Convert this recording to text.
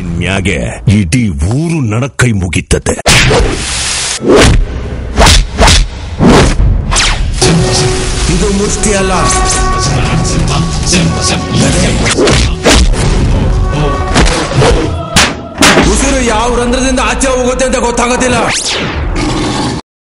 ಇನ್ಮ್ಯಾಗೆ ಇಡೀ ಊರು ನಡಕೈ ಮುಗಿತದೆ. ಇದು ಮುಷ್ಟಿ ಅಲ್ಲ. ಉಸಿರು ಯಾವ ರಂಧ್ರದಿಂದ ಆಚೆ ಹೋಗುತ್ತೆ ಅಂತ ಗೊತ್ತಾಗೋದಿಲ್ಲ.